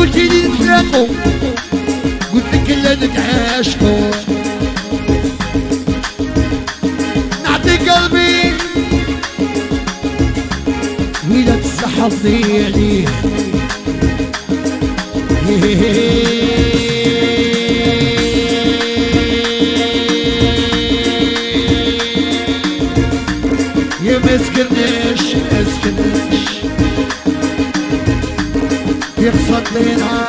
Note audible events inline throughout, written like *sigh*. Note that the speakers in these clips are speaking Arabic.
قلتي لي نتلاقوا قلت لك لا نتعاشقوا نعطي قلبي. ولا تسحطني عليه. يا ما سكناش يقصد لينا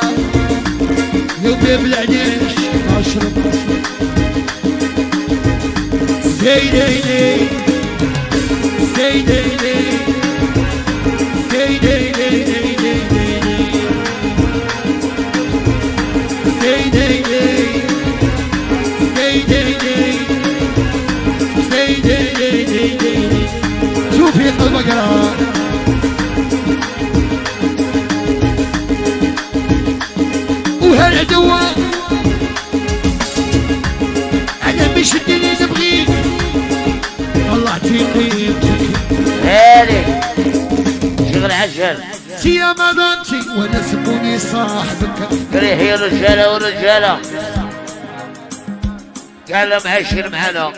يوم العناش اشرب زيديني زيديني زيديني زيديني زيديني شوفي قلبك راه وهالعدوة أنا مش الدنيا شغل يا مدنتي وأنا سموني صاحبك. ريح يا رجالة ورجالة. قال له معشر معانا.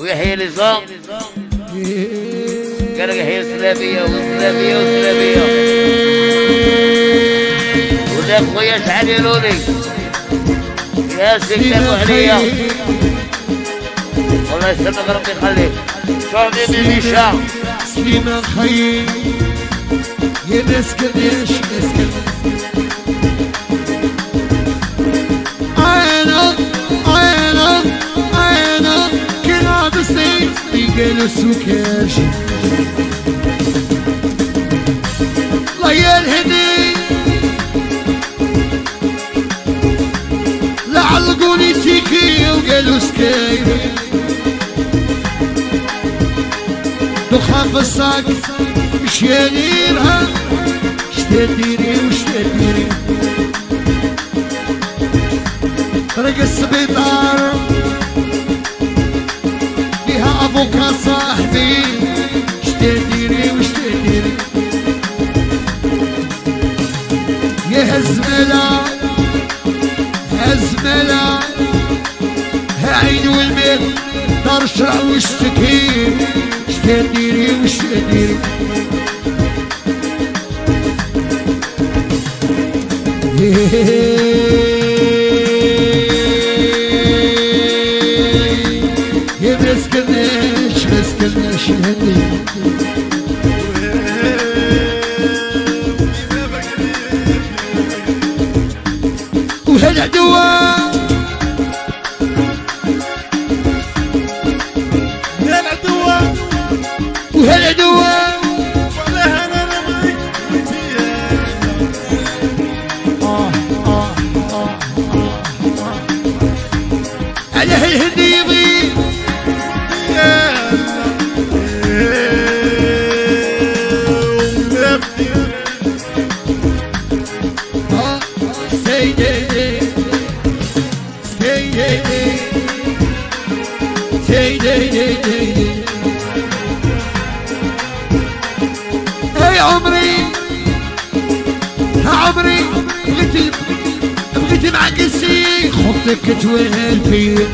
ويحيى نظام قال لك يحيى سلامية وسلامية وسلامية. وده خويا شحال يلوني. يا سيدنا عليا والله يسلمك ربي يخليك. شوفي من ميشا سليمان خيي يا ناس كريش ناس كريش عينك عينك عينك. كنا بسنين قالوا السكاش الله يا الهدي تيكي وقالوا سكايري دخان في الصاق مش يديرها شتديري وش تديري طريق السبيطار فيها أبوك صاحبي. شتديري وش تديري يا هزملا هزملا عين والميل دار الشرع والشتكير شتديري وش تديري *laughs* يا مسكناش مسكناش وهالعدوة آه على هالهندي يبغي آه سيدي سيدي عمري عمري بغيت بغيت معاك السي خطك توهل فيا